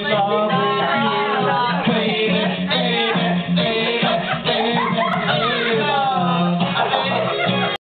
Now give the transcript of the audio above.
Like,